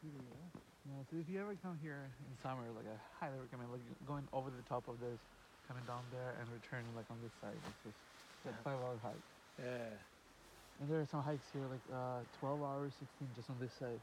Uh, so if you ever come here in summer, like I highly recommend like going over the top of this, coming down there and returning like on this side. It's just like Yeah. five hour hike. Yeah. And there are some hikes here like uh, 12 hours, 16 just on this side.